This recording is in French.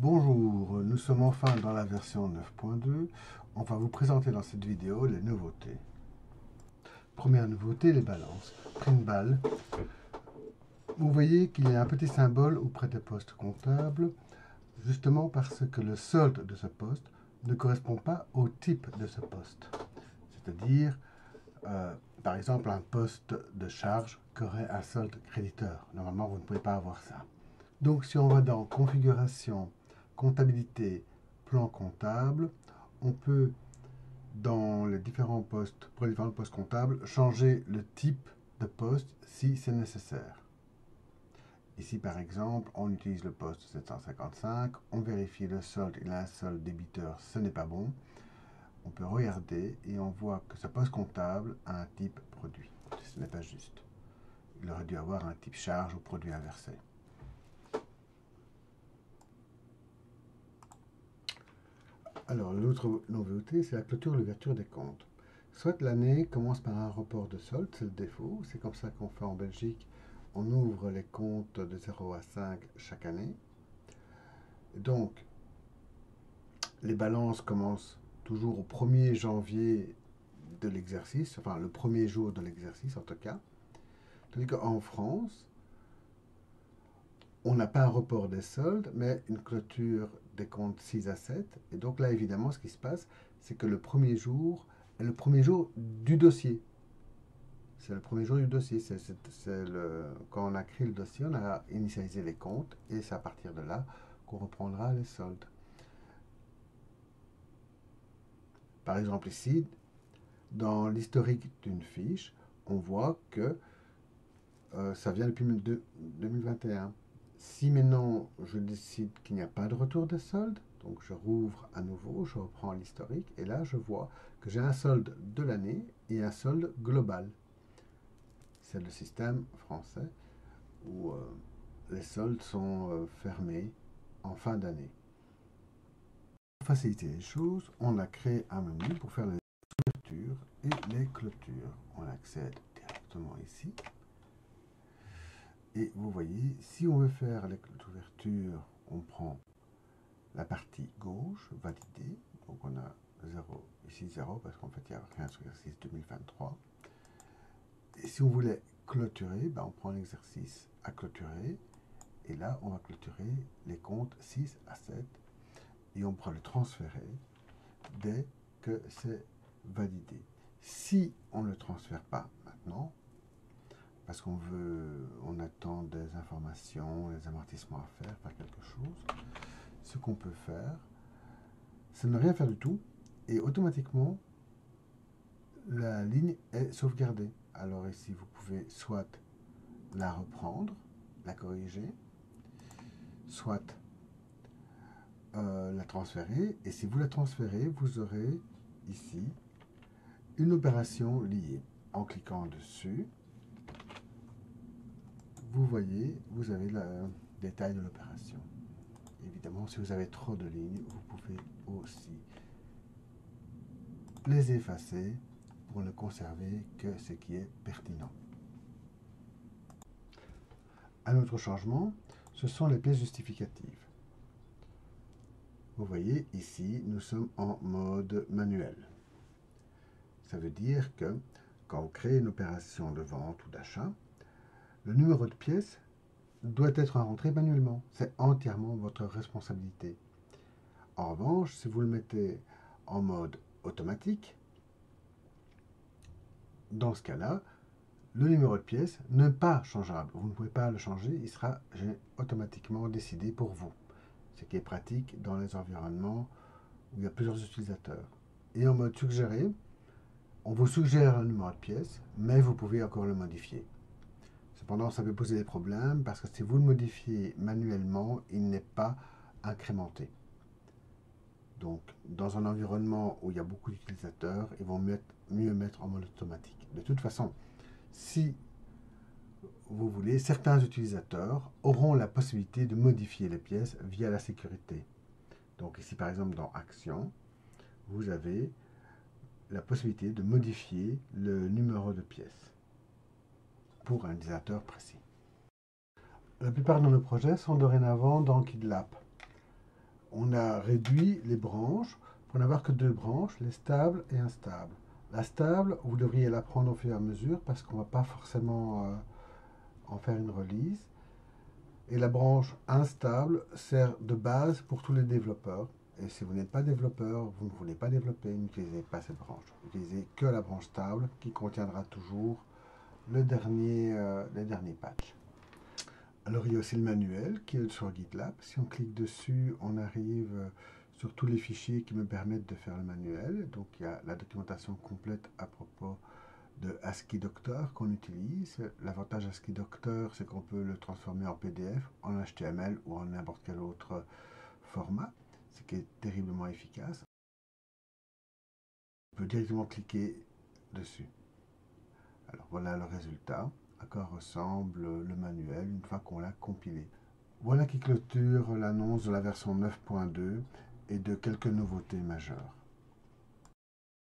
Bonjour, nous sommes enfin dans la version 9.2. On va vous présenter dans cette vidéo les nouveautés. Première nouveauté, les balances. Print balle. Vous voyez qu'il y a un petit symbole auprès des postes comptables, justement parce que le solde de ce poste ne correspond pas au type de ce poste. C'est-à-dire, euh, par exemple, un poste de charge qui aurait un solde créditeur. Normalement, vous ne pouvez pas avoir ça. Donc, si on va dans Configuration, comptabilité, plan comptable, on peut, dans les différents postes, pour les différents postes comptables, changer le type de poste si c'est nécessaire. Ici, par exemple, on utilise le poste 755, on vérifie le solde, il a un solde débiteur, ce n'est pas bon. On peut regarder et on voit que ce poste comptable a un type produit. Ce n'est pas juste. Il aurait dû avoir un type charge ou produit inversé. Alors, l'autre nouveauté, c'est la clôture et l'ouverture des comptes. Soit l'année commence par un report de solde, c'est le défaut. C'est comme ça qu'on fait en Belgique. On ouvre les comptes de 0 à 5 chaque année. Donc, les balances commencent toujours au 1er janvier de l'exercice, enfin le premier jour de l'exercice en tout cas. Tandis qu'en France, on n'a pas un report des soldes, mais une clôture des comptes 6 à 7. Et donc là, évidemment, ce qui se passe, c'est que le premier jour est le premier jour du dossier. C'est le premier jour du dossier. C'est, le, quand on a créé le dossier, on a initialisé les comptes et c'est à partir de là qu'on reprendra les soldes. Par exemple, ici, dans l'historique d'une fiche, on voit que euh, ça vient depuis 2021. Si maintenant je décide qu'il n'y a pas de retour de solde, donc je rouvre à nouveau, je reprends l'historique et là je vois que j'ai un solde de l'année et un solde global. C'est le système français où euh, les soldes sont euh, fermés en fin d'année. Pour faciliter les choses, on a créé un menu pour faire les ouvertures et les clôtures. On accède directement ici. Et vous voyez, si on veut faire l'ouverture, on prend la partie gauche, valider. Donc on a 0, ici 0, parce qu'en fait il n'y a rien sur l'exercice 2023. Et si on voulait clôturer, ben on prend l'exercice à clôturer. Et là, on va clôturer les comptes 6 à 7. Et on pourra le transférer dès que c'est validé. Si on ne le transfère pas maintenant, parce qu'on veut, on attend des informations, des amortissements à faire, faire quelque chose. Ce qu'on peut faire, c'est ne rien faire du tout, et automatiquement, la ligne est sauvegardée. Alors ici, vous pouvez soit la reprendre, la corriger, soit euh, la transférer. Et si vous la transférez, vous aurez ici une opération liée. En cliquant dessus, voyez, vous avez le détail de l'opération. Évidemment, si vous avez trop de lignes, vous pouvez aussi les effacer pour ne conserver que ce qui est pertinent. Un autre changement, ce sont les pièces justificatives. Vous voyez ici, nous sommes en mode manuel. Ça veut dire que quand on crée une opération de vente ou d'achat, le numéro de pièce doit être rentré manuellement. C'est entièrement votre responsabilité. En revanche, si vous le mettez en mode automatique, dans ce cas-là, le numéro de pièce n'est pas changeable. Vous ne pouvez pas le changer, il sera automatiquement décidé pour vous. Ce qui est pratique dans les environnements où il y a plusieurs utilisateurs. Et en mode suggéré, on vous suggère un numéro de pièce, mais vous pouvez encore le modifier. Cependant, ça peut poser des problèmes parce que si vous le modifiez manuellement, il n'est pas incrémenté. Donc, dans un environnement où il y a beaucoup d'utilisateurs, ils vont mieux mettre en mode automatique. De toute façon, si vous voulez, certains utilisateurs auront la possibilité de modifier les pièces via la sécurité. Donc ici, par exemple, dans Action, vous avez la possibilité de modifier le numéro de pièce pour un utilisateur précis. La plupart de nos projets sont dorénavant dans KidLab. on a réduit les branches pour n'avoir que deux branches, les stables et instables. La stable, vous devriez la prendre au fur et à mesure parce qu'on ne va pas forcément euh, en faire une release. Et la branche instable sert de base pour tous les développeurs. Et si vous n'êtes pas développeur, vous ne voulez pas développer, n'utilisez pas cette branche. Utilisez que la branche stable qui contiendra toujours le dernier, euh, les derniers patchs. Alors il y a aussi le manuel qui est sur GitLab. Si on clique dessus, on arrive euh, sur tous les fichiers qui me permettent de faire le manuel. Donc il y a la documentation complète à propos de ASCII Doctor qu'on utilise. L'avantage ASCII Doctor, c'est qu'on peut le transformer en PDF, en HTML ou en n'importe quel autre format, ce qui est terriblement efficace. On peut directement cliquer dessus. Alors voilà le résultat, à quoi ressemble le manuel une fois qu'on l'a compilé. Voilà qui clôture l'annonce de la version 9.2 et de quelques nouveautés majeures.